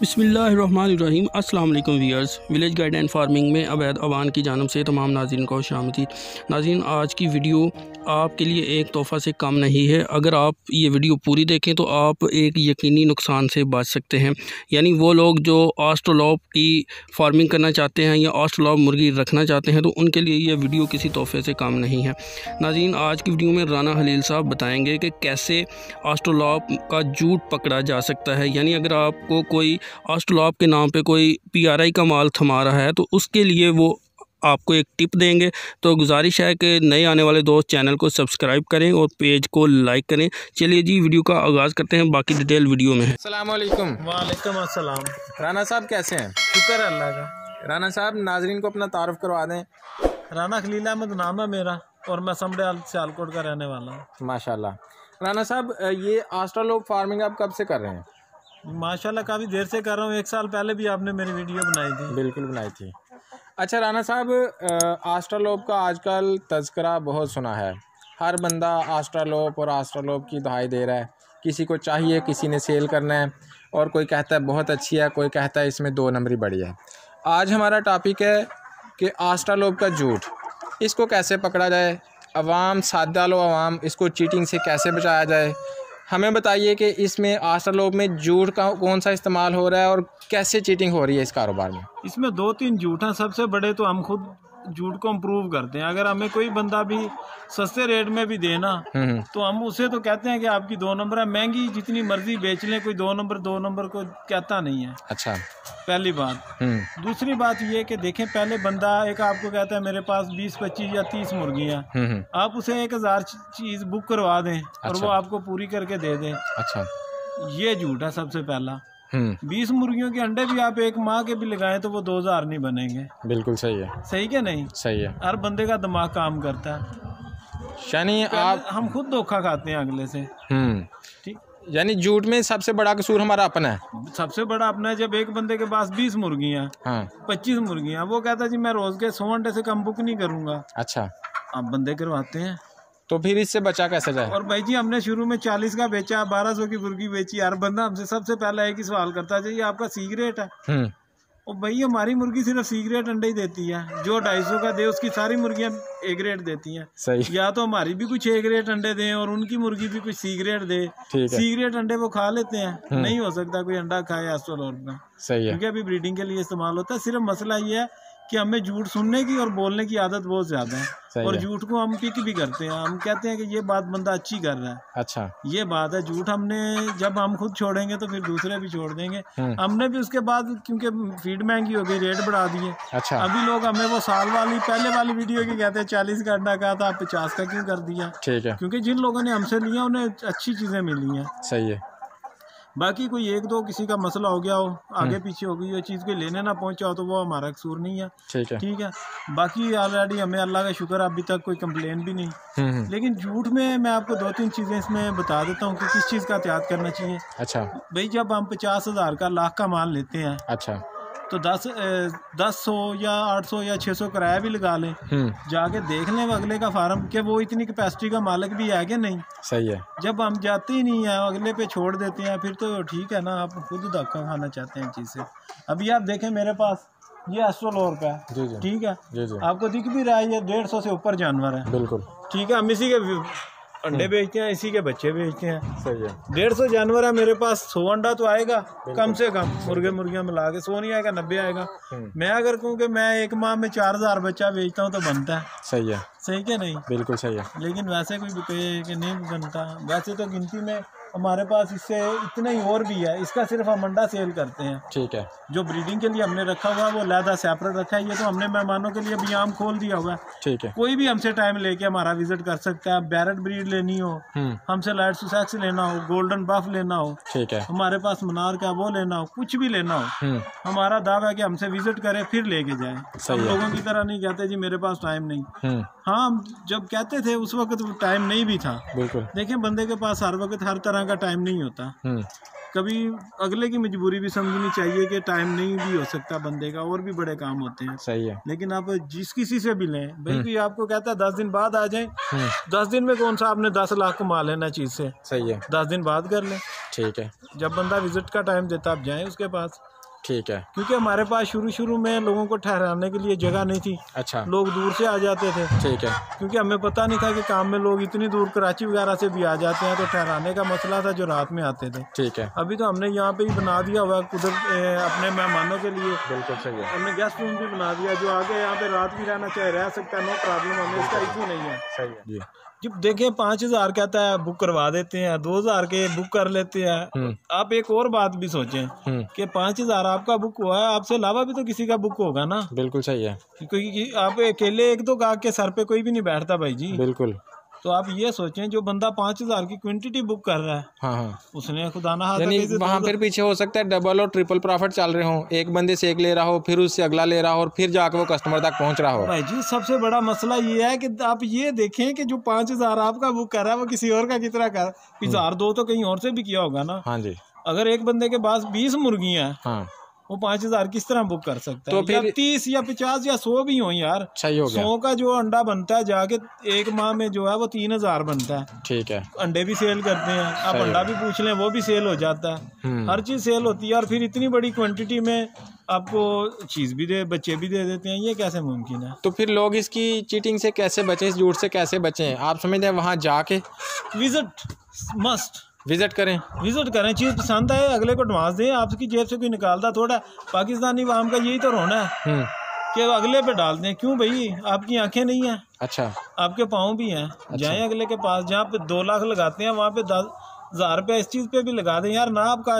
بسم اللہ الرحمن الرحیم۔ السلام علیکم where's village guide and farming میں عبید اوان کی جانب سے تمام ناظرین کو شامدید ناظرین، آج کی ویڈیو آپ کے لیے ایک تحفہ سے کم نہیں ہے۔ اگر آپ یہ ویڈیو پوری دیکھیں تو آپ ایک یقینی نقصان سے بچ سکتے ہیں۔ یعنی وہ لوگ جو آسٹرولوپ کی فارمنگ کرنا چاہتے ہیں یا آسٹرولوپ مرغی رکھنا چاہتے ہیں تو ان کے لیے یہ ویڈیو کسی تحفے سے کم نہیں ہے۔ ناظرین، آج کی ویڈیو میں رانا حلیل صاحب بتائیں گے کہ کیسے آسٹرولوپ کا جھوٹ پکڑا جا سکتا ہے۔ یعنی اگر آپ کو کوئی آسٹرلاپ کے نام پہ کوئی پی آر آئی کا مال تھما رہا ہے تو اس کے لیے وہ آپ کو ایک ٹپ دیں گے۔ تو گزارش ہے کہ نئے آنے والے دوست چینل کو سبسکرائب کریں اور پیج کو لائک کریں۔ چلیے جی ویڈیو کا آغاز کرتے ہیں باقی ڈیٹیل ویڈیو میں۔ السلام علیکم۔ وعلیکم السلام۔ رانا صاحب کیسے ہیں؟ شکر ہے اللہ کا۔ رانا صاحب ناظرین کو اپنا تعارف کروا دیں۔ رانا خلیل احمد نام ہے میرا اور میں سمڈے سیالکوٹ کا رہنے والا ہوں۔ ماشاء اللہ رانا صاحب یہ آسٹرا لوگ فارمنگ آپ کب سے کر رہے ہیں؟ ماشاء اللہ کافی دیر سے کر رہا ہوں، ایک سال پہلے بھی آپ نے میری ویڈیو بنائی تھی۔ بالکل بنائی تھی۔ اچھا رانا صاحب آسٹرالوپ کا آج کل تذکرہ بہت سنا ہے۔ ہر بندہ آسٹرالوپ اور آسٹرالوپ کی دہائی دے رہا ہے۔ کسی کو چاہیے، کسی نے سیل کرنا ہے۔ اور کوئی کہتا ہے بہت اچھی ہے، کوئی کہتا ہے اس میں دو نمبری بڑی ہے۔ آج ہمارا ٹاپک ہے کہ آسٹرالوپ کا جھوٹ۔ اس کو کیسے پکڑا جائے؟ عوام، سادہ لو عوام، اس کو چیٹنگ سے کیسے بچایا جائے؟ ہمیں بتائیے کہ اس میں آسٹرلوپ میں جھوٹ کا کون سا استعمال ہو رہا ہے اور کیسے چیٹنگ ہو رہی ہے اس کاروبار میں؟ اس میں دو تین جھوٹ ہیں سب سے بڑے تو ہم خود جھوٹ کو امپروو کرتے ہیں۔ اگر ہمیں کوئی بندہ بھی سستے ریٹ میں بھی دینا تو ہم اسے تو کہتے ہیں کہ آپ کی دو نمبر ہے۔ مہنگی جتنی مرضی بیچ لیں کوئی دو نمبر دو نمبر کو کہتا نہیں ہے۔ اچھا۔ پہلی بات۔ دوسری بات یہ کہ دیکھیں پہلے بندہ ایک آپ کو کہتا ہے میرے پاس بیس پچیس یا تیس مرغیاں آپ اسے ایک ہزار چیز بک کروا دیں اور اچھا۔ وہ آپ کو پوری کر کے دے دیں۔ اچھا۔ یہ جھوٹ ہے سب سے پہلا۔ بیس مرغیوں کے انڈے بھی آپ ایک ماہ کے بھی لگائیں تو وہ دو ہزار نہیں بنیں گے۔ بالکل صحیح ہے۔ صحیح کہ نہیں؟ صحیح ہے۔ ہر بندے کا دماغ کام کرتا ہے۔ یعنی آپ ہم خود دھوکھا کھاتے ہیں اگلے سے۔ ٹھیک۔ یعنی جھوٹ میں سب سے بڑا قصور ہمارا اپنا ہے۔ سب سے بڑا اپنا ہے جب ایک بندے کے پاس بیس مرغیاں ہاں۔ پچیس مرغیاں۔ وہ کہتا جی میں روز کے سو گھنٹے سے کم بک نہیں کروں گا۔ اچھا۔ آپ بندے کرواتے ہیں۔ تو پھر اس سے بچا کیسے جائے؟ اور بھائی جی ہم نے شروع میں چالیس کا بیچا بارہ سو کی مرغی بیچی۔ ہر بندہ ہم سے سب سے پہلا ایک ہی سوال کرتا ہے یہ آپ کا سیکریٹ ہے؟ اور بھائی ہماری مرغی صرف سی گریڈ انڈے ہی دیتی ہے۔ جو ڈھائی سو کا دے اس کی ساری مرغیاں اے گریڈ دیتی ہیں۔ صحیح۔ یا تو ہماری بھی کچھ اے گریڈ انڈے دیں اور ان کی مرغی بھی کچھ سی گریڈ دے۔ سی گریڈ انڈے وہ کھا لیتے ہیں۔ نہیں ہو سکتا کوئی انڈا کھائے آسٹول اور صحیح ہے۔ کیونکہ ابھی بریڈنگ کے لیے استعمال ہوتا ہے۔ صرف مسئلہ یہ ہے کہ ہمیں جھوٹ سننے کی اور بولنے کی عادت بہت زیادہ ہے۔ اور جھوٹ کو ہم پک بھی کرتے ہیں۔ ہم کہتے ہیں کہ یہ بات بندہ اچھی کر رہا ہے۔ اچھا۔ یہ بات ہے۔ جھوٹ ہم نے جب ہم خود چھوڑیں گے تو پھر دوسرے بھی چھوڑ دیں گے۔ ہم۔ نے بھی اس کے بعد کیونکہ فیڈ مہنگی ہو گئی ریٹ بڑھا دیے۔ اچھا۔ ابھی لوگ ہمیں وہ سال والی پہلے والی ویڈیو کی کہتے ہیں چالیس کا انڈا کہا تھا پچاس کا کیوں کر دیا؟ ٹھیک ہے۔ کیونکہ جن لوگوں نے ہم سے لیا انہیں اچھی چیزیں ملی ہیں۔ صحیح ہے۔ باقی کوئی ایک دو کسی کا مسئلہ ہو گیا ہو آگے پیچھے ہو گئی یہ چیز کوئی لینے نہ پہنچا ہو تو وہ ہمارا قصور نہیں ہے۔ ٹھیک ہے۔ باقی آلریڈی ہمیں اللہ کا شکر ابھی تک کوئی کمپلین بھی نہیں۔ لیکن جھوٹ میں میں آپ کو دو تین چیزیں اس میں بتا دیتا ہوں کہ کس چیز کا احتیاط کرنا چاہیے۔ اچھا۔ بھائی جب ہم پچاس ہزار کا لاکھ کا مال لیتے ہیں اچھا۔ تو دس دس سو یا آٹھ سو یا چھ سو کرایہ بھی لگا لیں۔ جا کے دیکھ لیں اگلے کا فارم کہ وہ اتنی کیپیسٹی کا مالک بھی ہے کہ نہیں۔ صحیح ہے۔ جب ہم جاتے ہی نہیں ہیں اگلے پہ چھوڑ دیتے ہیں پھر تو ٹھیک ہے نا آپ خود دھکا کھانا چاہتے ہیں چیز سے ابھی آپ دیکھیں میرے پاس یہ ایسٹرول کا ہے۔ جی جی۔ ٹھیک ہے؟ جی۔ آپ کو دکھ بھی رہا ہے یہ ڈیڑھ سو سے اوپر جانور ہے۔ بالکل۔ ٹھیک ہے ہم اسی کے انڈے بیچتے ہیں اسی کے بچے بیچتے ہیں۔ صحیح ہے۔ ڈیڑھ سو جانور ہے میرے پاس سو انڈا تو آئے گا کم سے کم۔ مرغے مرغیاں ملا کے سو نہیں آئے گا نبے آئے گا۔ میں اگر کہوں کہ میں ایک ماہ میں چار ہزار بچہ بیچتا ہوں تو بنتا ہے۔ صحیح ہے۔ صحیح کہ نہیں؟ بالکل صحیح ہے۔ لیکن ویسے کوئی کہ نہیں بنتا۔ ویسے تو گنتی میں ہمارے پاس اس سے اتنا ہی اور بھی ہے۔ اس کا صرف ہم انڈا سیل کرتے ہیں۔ ٹھیک ہے۔ جو بریڈنگ کے لیے ہم نے رکھا ہوا وہ لہدا سیپریٹ رکھا ہے۔ یہ تو ہم نے مہمانوں کے لیے بھی عام کھول دیا ہوا ہے۔ ٹھیک ہے۔ کوئی بھی ہم سے ٹائم لے کے ہمارا وزٹ کر سکتا ہے۔ بیرٹ بریڈ لینی ہو ہم۔ سے لائٹ سوسیکس لینا ہو گولڈن بف لینا ہو ٹھیک ہے۔ ہمارے پاس منار کا وہ لینا ہو کچھ بھی لینا ہو۔ ہمارا دعویٰ ہے کہ ہم سے وزٹ کرے پھر لے کے جائیں۔ ہم لوگوں کی طرح نہیں کہتے جی میرے پاس ٹائم نہیں۔ ہاں جب کہتے تھے اس وقت ٹائم نہیں بھی تھا۔ بالکل۔ دیکھیں بندے کے پاس ہر وقت ہر طرح کا ٹائم نہیں ہوتا۔ کبھی اگلے کی مجبوری بھی سمجھنی چاہیے کہ ٹائم نہیں بھی ہو سکتا بندے کا اور بھی بڑے کام ہوتے ہیں۔ صحیح ہے۔ لیکن آپ جس کسی سے بھی لیں بھائی کوئی آپ کو کہتا ہے دس دن بعد آ جائیں دس دن میں کون سا آپ نے دس لاکھ کما لینا چیز سے؟ صحیح ہے۔ دس دن بعد کر لیں۔ ٹھیک ہے۔ جب بندہ وزٹ کا ٹائم دیتا آپ جائیں اس کے پاس۔ ٹھیک ہے۔ کیونکہ ہمارے پاس شروع شروع میں لوگوں کو ٹھہرانے کے لیے جگہ نہیں تھی۔ اچھا۔ لوگ دور سے آ جاتے تھے۔ ٹھیک ہے۔ کیونکہ ہمیں پتہ نہیں تھا کہ کام میں لوگ اتنی دور کراچی وغیرہ سے بھی آ جاتے ہیں تو ٹھہرانے کا مسئلہ تھا جو رات میں آتے تھے۔ ٹھیک ہے۔ ابھی تو ہم نے یہاں پہ ہی بنا دیا ہوا قدرت اپنے مہمانوں کے لیے۔ بالکل صحیح ہے۔ ہم نے گیسٹ روم بھی بنا دیا جو آگے یہاں پہ رات بھی رہنا چاہے رہ سکتا ہے نو پرابلم ہمیں اس کا ایشو نہیں ہے۔ صحیح ہے۔ جی۔ جب دیکھیں پانچ ہزار کہتا ہے بک کروا دیتے ہیں دو ہزار کے بک کر لیتے ہیں۔ آپ ایک اور بات بھی سوچیں کہ پانچ ہزار آپ کا بک ہوا ہے آپ سے علاوہ بھی تو کسی کا بک ہوگا نا؟ بالکل صحیح ہے۔ کیونکہ آپ اکیلے ایک دو گاہک کے سر پہ کوئی بھی نہیں بیٹھتا بھائی جی۔ بالکل۔ تو آپ یہ سوچیں جو بندہ پانچ ہزار کی کوانٹٹی بک کر رہا ہے ہاں ہاں۔ اس نے خدا نہ یعنی وہاں پھر پیچھے ہو سکتا ہے ڈبل اور ٹریپل پروفٹ چل رہے ہوں۔ ایک بندے سے ایک لے رہا ہو پھر اس سے اگلا لے رہا ہو اور پھر جا کے وہ کسٹمر تک پہنچ رہا ہو۔ بھائی جی سب سے بڑا مسئلہ یہ ہے کہ آپ یہ دیکھیں کہ جو پانچ ہزار آپ کا بک کر رہا ہے وہ کسی اور کا کتنا کر ہزار دو تو کہیں اور سے بھی کیا ہوگا نا؟ ہاں جی۔ اگر ایک بندے کے پاس بیس مرغیاں ہیں ہاں۔ وہ پانچ ہزار کس طرح بک کر سکتا ہے؟ پھر تیس یا پچاس یا سو بھی ہوں یار۔ گیا۔ سو کا جو انڈا بنتا ہے جا کے ایک ماہ میں جو ہے وہ تین ہزار بنتا ہے۔ ٹھیک ہے۔ انڈے بھی سیل کرتے ہیں۔ آپ انڈا بھی پوچھ لیں وہ بھی سیل ہو جاتا ہے۔ ہر چیز سیل ہوتی ہے اور پھر اتنی بڑی کوانٹٹی میں آپ کو چیز بھی دے بچے بھی دے دیتے ہیں۔ یہ کیسے ممکن ہے؟ تو پھر لوگ اس کی چیٹنگ سے کیسے بچیں اس جھوٹ سے کیسے بچیں؟ آپ سمجھتے ہیں وہاں جا کے۔ وزٹ مسٹ وزٹ کریں۔ وزٹ کریں۔ چیز پسند ہے اگلے کو ایڈوانس دیں۔ آپ کی جیب سے کوئی نکالتا تھوڑا پاکستانی عوام کا یہی تو رونا ہے کہ اگلے پہ ڈال دیں۔ کیوں بھائی؟ آپ کی آنکھیں نہیں ہیں۔ اچھا۔ آپ کے پاؤں بھی ہیں۔ جائیں اگلے کے پاس۔ جہاں پہ دو لاکھ لگاتے ہیں وہاں پہ دس ہزار روپیہ اس چیز پہ بھی لگا دیں۔ یار نہ آپ کا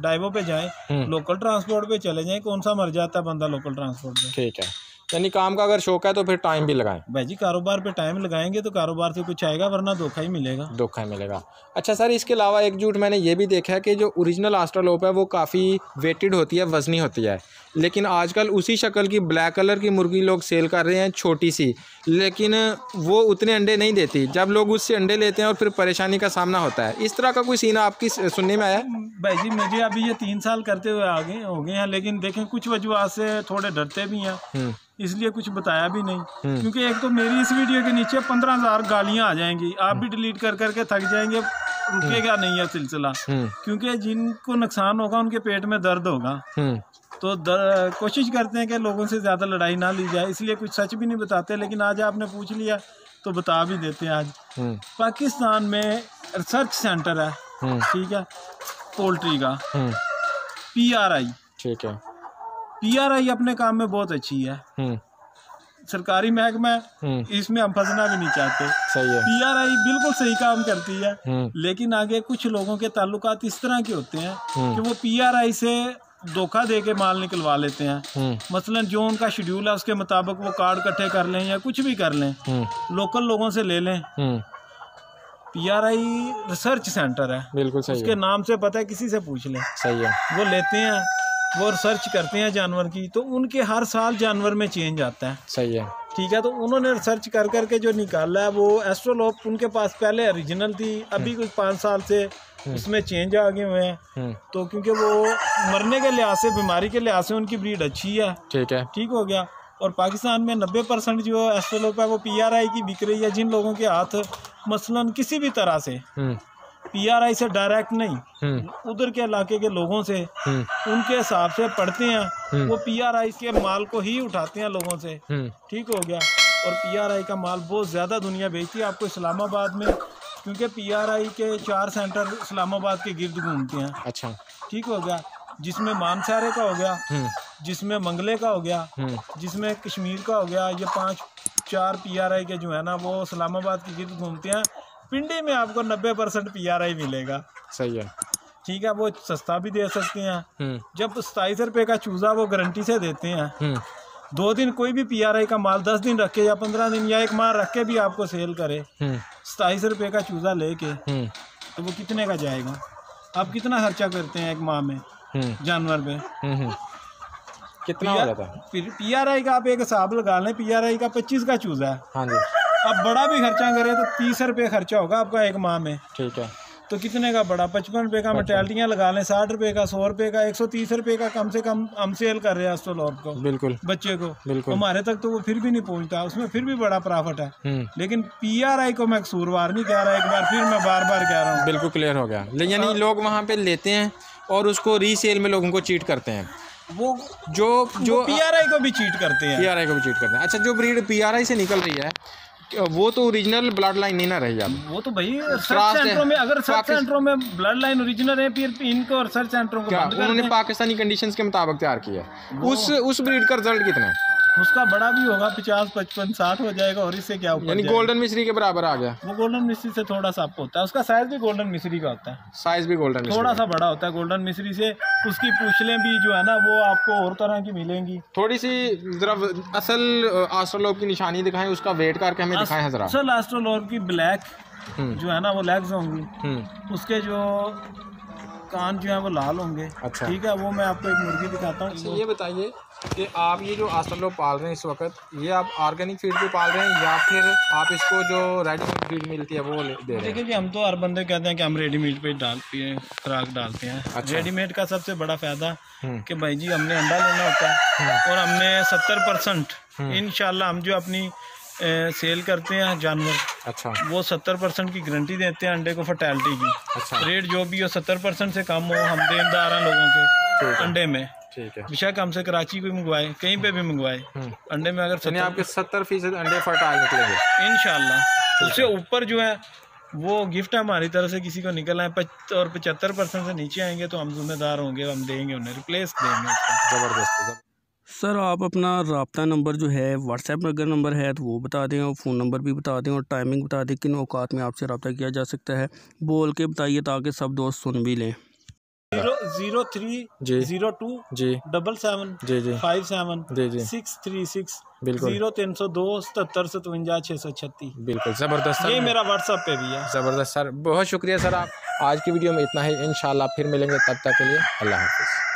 ڈائیو پہ جائیں۔ لوکل ٹرانسپورٹ پہ چلے جائیں۔ کون سا مر جاتا ہے بندہ لوکل ٹرانسپورٹ پہ؟ ٹھیک ہے۔ یعنی کام کا اگر شوق ہے تو پھر ٹائم بھی لگائیں۔ بھائی جی کاروبار پہ ٹائم لگائیں گے تو کاروبار سے کچھ آئے گا ورنہ دھوکھا ہی ملے گا۔ دھوکھا ہی ملے گا۔ اچھا سر اس کے علاوہ ایک جھوٹ میں نے یہ بھی دیکھا ہے کہ جو اوریجنل آسٹرالوپ ہے وہ کافی ویٹڈ ہوتی ہے وزنی ہوتی ہے۔ لیکن آج کل اسی شکل کی بلیک کلر کی مرغی لوگ سیل کر رہے ہیں چھوٹی سی۔ لیکن وہ اتنے انڈے نہیں دیتی۔ جب لوگ اس سے انڈے لیتے ہیں اور پھر پریشانی کا سامنا ہوتا ہے۔ اس طرح کا کوئی سینہ آپ کی سننے میں آیا بھائی جی مجھے ابھی یہ تین سال کرتے ہوئے آگے ہو گئے ہیں لیکن دیکھیں کچھ وجوہات سے تھوڑے ڈرتے بھی ہیں۔ اس لیے کچھ بتایا بھی نہیں۔ کیونکہ ایک تو میری اس ویڈیو کے نیچے پندرہ ہزار گالیاں آ جائیں گی۔ آپ بھی ڈیلیٹ کر کر کے تھک جائیں گے۔ رکے گا نہیں ہے سلسلہ۔ کیونکہ جن کو نقصان ہوگا ان کے پیٹ میں درد ہوگا۔ تو کوشش کرتے ہیں کہ لوگوں سے زیادہ لڑائی نہ لی جائے۔ اس لیے کچھ سچ بھی نہیں بتاتے لیکن آج آپ نے پوچھ لیا تو بتا بھی دیتے ہیں آج۔ پاکستان میں ریسرچ سینٹر ہے۔ ٹھیک ہے۔ پولٹری کا۔ P R I. ٹھیک ہے۔ پی آر آئی اپنے کام میں بہت اچھی ہے۔ سرکاری محکمہ اس میں ہم پھنسنا بھی نہیں چاہتے۔ پی آر آئی بالکل صحیح کام کرتی ہے۔ لیکن آگے کچھ لوگوں کے تعلقات اس طرح کے ہوتے ہیں کہ وہ پی آر آئی سے دھوکہ دے کے مال نکلوا لیتے ہیں۔ مثلا جو ان کا شیڈیول ہے اس کے مطابق وہ کارڈ کٹھے کر لیں یا کچھ بھی کر لیں۔ لوکل لوگوں سے لے لیں۔ P R I research centre ہے۔ بالکل اس کے نام سے پتہ ہے کسی سے پوچھ لیں۔ صحیح ہے۔ وہ لیتے ہیں۔ وہ ریسرچ کرتے ہیں جانور کی تو ان کے ہر سال جانور میں چینج آتا ہے۔ صحیح ہے۔ ٹھیک ہے تو انہوں نے ریسرچ کر کر کے جو نکالا ہے وہ ایسٹرولوپ ان کے پاس پہلے اوریجنل تھی ابھی کچھ پانچ سال سے اس میں چینج آ گئے ہوئے ہیں۔ تو کیونکہ وہ مرنے کے لحاظ سے بیماری کے لحاظ سے ان کی بریڈ اچھی ہے۔ ٹھیک ہے۔ ٹھیک ہو گیا۔ اور پاکستان میں نبے پرسنٹ جو ایسٹرولوپ ہے وہ پی آر آئی کی بک رہی ہے جن لوگوں کے ہاتھ مثلاً کسی بھی طرح سے پی آر آئی سے ڈائریکٹ نہیں. ادھر کے علاقے کے لوگوں سے. ان کے حساب سے پڑھتے ہیں. وہ پی آر آئی کے مال کو ہی اٹھاتے ہیں لوگوں سے. ٹھیک ہو گیا. اور پی آر آئی کا مال بہت زیادہ دنیا بیچتی ہے. آپ کو اسلام آباد میں کیونکہ پی آر آئی کے چار سینٹر اسلام آباد کے گرد گھومتے ہیں. اچھا. ٹھیک ہو گیا. جس میں مانسارے کا ہو گیا. جس میں منگلے کا ہو گیا. جس میں کشمیر کا ہو گیا. یہ پانچ چار پی آر آئی کے جو ہے نا وہ اسلام آباد کے گرد گھومتے ہیں. پنڈی میں آپ کو نبے پرسنٹ پی آر آئی ملے گا۔ صحیح ہے۔ ٹھیک ہے وہ سستا بھی دے سکتے ہیں۔ جب ستائیس روپے کا چوزا وہ گارنٹی سے دیتے ہیں۔ دو دن کوئی بھی پی آر آئی کا مال دس دن رکھے یا پندرہ دن یا ایک ماہ رکھ کے بھی آپ کو سیل کرے۔ ستائیس روپے کا چوزا لے کے تو وہ کتنے کا جائے گا؟ آپ کتنا خرچہ کرتے ہیں ایک ماہ میں جانور پہ؟ کتنا پی آر آئی کا آپ ایک حساب لگا لیں پی آر آئی کا پچیس کا چوزا ہے۔ ہاں جی۔ اب بڑا بھی خرچہ کرے تو تیس روپے خرچہ ہوگا آپ کا ایک ماہ میں۔ ٹھیک ہے۔ تو کتنے کا بڑا؟ پچپن روپے کا مٹیالٹیاں لگا لیں ساٹھ روپے کا سو روپے کا ایک سو تیس روپے کا کم سے کم ہم سیل کر رہے ہیں اسٹولوپ کو۔ بالکل۔ بچے کو۔ بالکل۔ ہمارے تک تو وہ پھر بھی نہیں پہنچتا اس میں پھر بھی بڑا پرافٹ ہے۔ لیکن پی آر آئی کو میں قصوروار نہیں کہہ رہا ایک بار پھر میں بار بار کہہ رہا ہوں۔ بالکل کلیئر ہو گیا۔ یعنی لوگ وہاں پہ لیتے ہیں اور اس کو ری سیل میں لوگوں کو چیٹ کرتے ہیں۔ وہ جو جو پی آر آئی کو بھی چیٹ کرتے ہیں۔ پی آر آئی کو بھی چیٹ کرتے ہیں۔ اچھا جو بریڈ پی آر آئی سے نکل رہی ہے وہ تو اوریجنل بلڈ لائن نہیں نہ رہی اب وہ تو بھائی سرچ سینٹروں میں اگر سرچ سینٹروں میں بلڈ لائن اوریجنل ہے پھر ان کو اور سرچ سینٹروں کو انہوں نے پاکستانی کنڈیشنز کے مطابق تیار کیا ہے۔ اس اس بریڈ کا رزلٹ کتنا ہے؟ اس کا بڑا بھی ہوگا پچاس پچپن ساٹھ ہو جائے گا اور اس سے کیا یعنی گولڈن مصری کے برابر آ گیا۔ وہ گولڈن مصری سے تھوڑا سا آپ ہوتا ہے۔ اس کا سائز بھی گولڈن مصری کا ہوتا ہے۔ سائز بھی گولڈن تھوڑا سا بڑا ہوتا ہے گولڈن مصری سے۔ اس کی پوچھلیں بھی جو ہے نا وہ آپ کو اور طرح کی ملیں گی۔ تھوڑی سی ذرا اصل آسٹرولوب کی نشانی دکھائیں اس کا ویٹ کر کے ہمیں دکھائیں ذرا اصل آسٹرولوب کی بلیک جو ہے نا وہ لیگز ہوں گی۔ اس کے جو کان جو ہیں وہ لال ہوں گے۔ اچھا۔ ٹھیک ہے وہ میں آپ کو ایک مرغی دکھاتا ہوں۔ یہ بتائیے کہ آپ یہ جو آسٹر لوگ پال رہے ہیں اس وقت یہ آپ آرگینک فیڈ پہ پال رہے ہیں یا پھر آپ اس کو جو ریڈی میڈ فیڈ ملتی ہے وہ دے رہے ہیں؟ دیکھیں جی ہم تو ہر بندے کہتے ہیں کہ ہم ریڈی میڈ پہ ڈالتے ہیں خوراک ڈالتے ہیں۔ ریڈی میڈ کا سب سے بڑا فائدہ کہ بھائی جی ہم نے انڈا لینا ہوتا ہے اور ہم نے ستر پرسنٹ ان شاء اللہ ہم جو اپنی سیل کرتے ہیں جانور۔ اچھا۔ وہ ستر پرسنٹ کی گارنٹی دیتے ہیں انڈے کو فرٹیلٹی کی۔ اچھا۔ ریٹ جو بھی ہو ستر پرسنٹ سے کم ہو ہم دیندار ہیں لوگوں کے انڈے میں۔ ٹھیک ہے۔ بشک ہم سے کراچی کو منگوائے کہیں پہ بھی منگوائے۔ انڈے میں اگر یعنی آپ کے ستر فیصد انڈے فرٹائل نکلیں گے۔ انشاءاللہ۔ اس سے اوپر جو ہے وہ گفٹ ہے ہماری طرف سے کسی کو نکل آئے اور پچہتر پرسنٹ سے نیچے آئیں گے تو ہم ذمہ دار ہوں گے ہم دیں گے انہیں ریپلیس دیں گے۔ زبردست۔ سر آپ اپنا رابطہ نمبر جو ہے واٹس ایپ اگر نمبر ہے تو وہ بتا دیں اور فون نمبر بھی بتا دیں اور ٹائمنگ بتا دیں کن اوقات میں آپ سے رابطہ کیا جا سکتا ہے۔ بول کے بتائیے تاکہ سب دوست سن بھی لیں۔ زیرو زیرو تھری جی۔ زیرو ٹو جی۔ ڈبل سیون جی جی۔ فائیو سیون جی جی۔ سکس تھری سکس بالکل۔ زیرو تین سو دو ستر ستونجا چھ سو چھتیس بالکل۔ زبردست یہ میرا واٹس ایپ پہ بھی ہے۔ زبردست سر۔ بہت شکریہ سر آپ۔ آج کی ویڈیو میں اتنا ہی۔ انشاءاللہ پھر ملیں گے۔ تب تک کے لیے اللہ حافظ۔